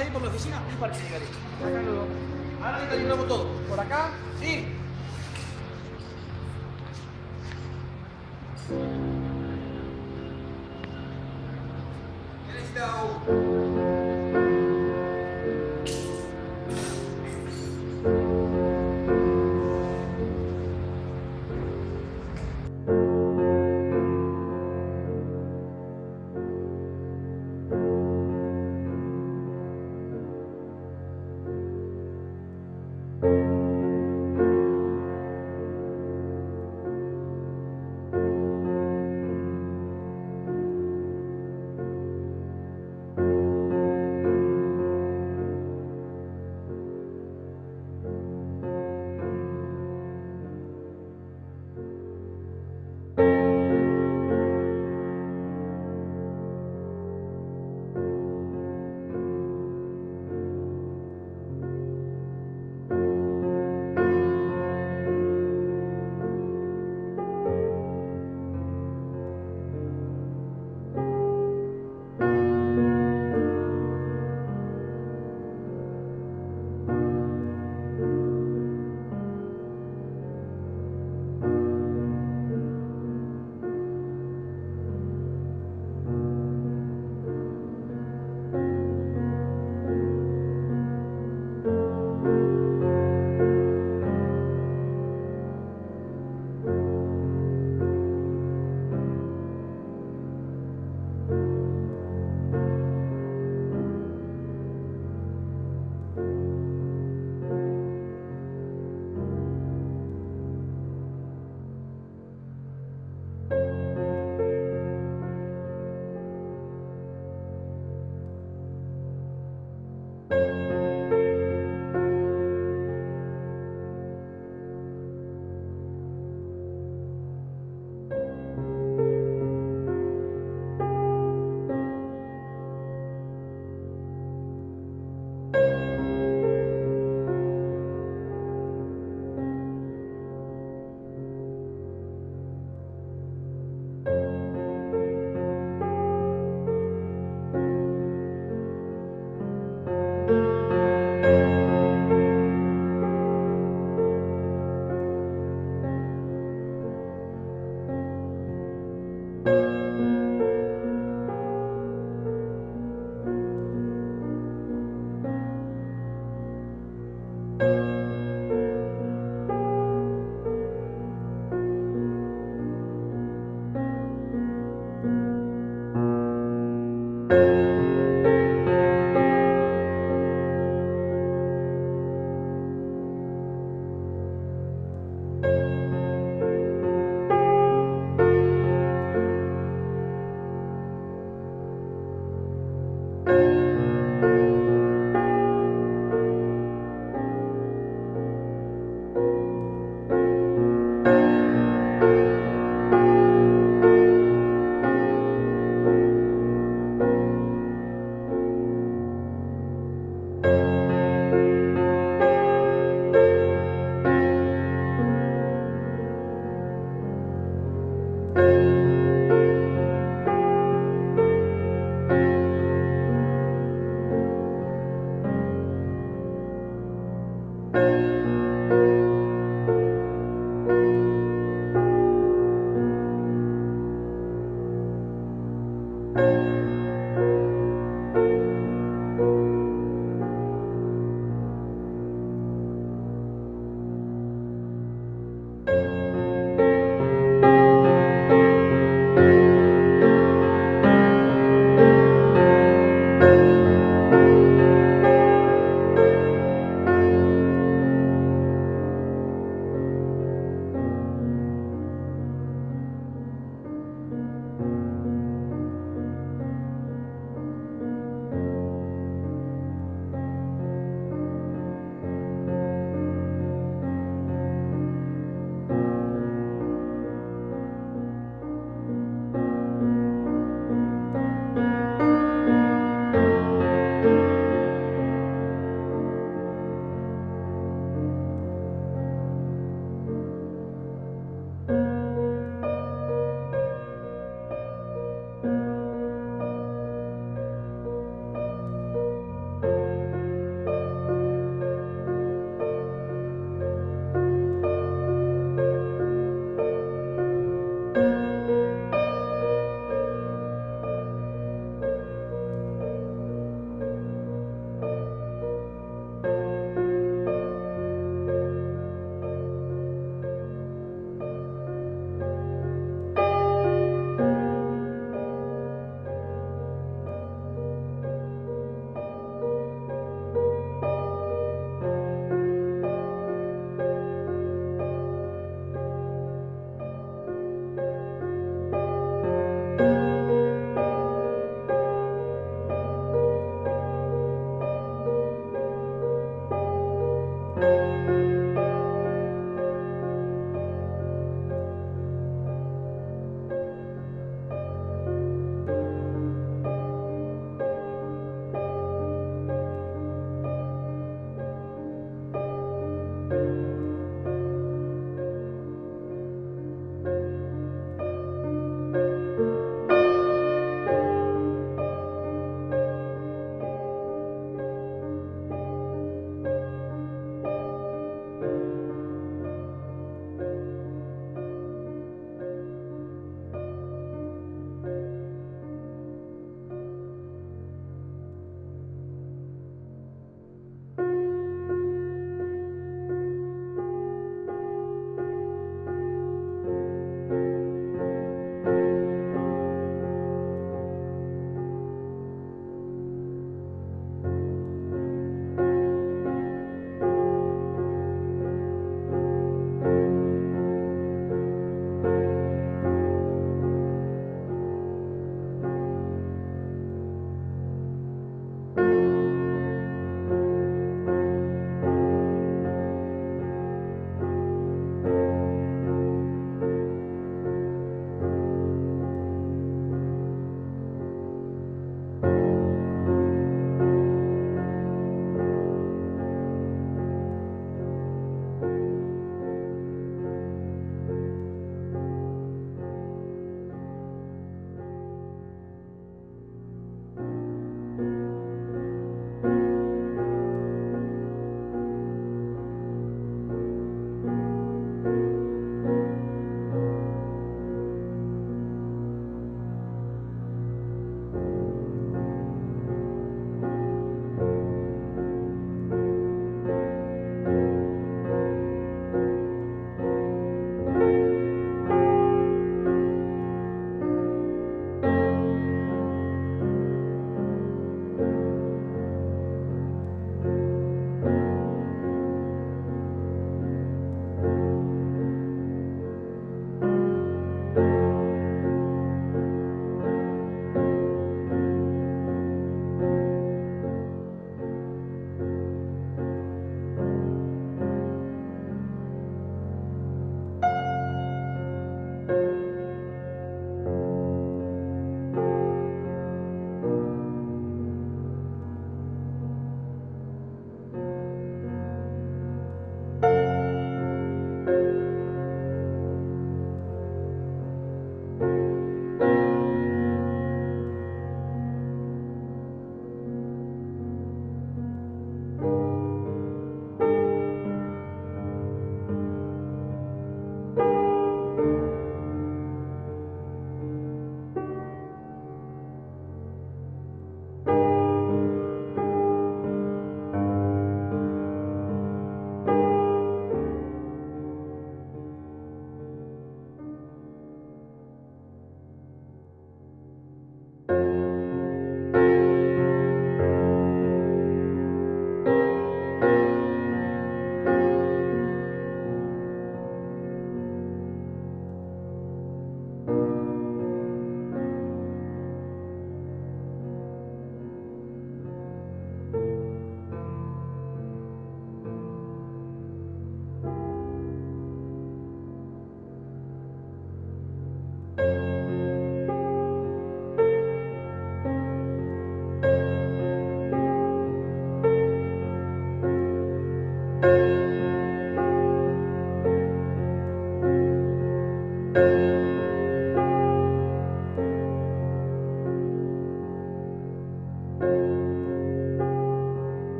ahí por la oficina, un parque llegaré. Ahora le calibramos todo. ¿Por acá? Sí.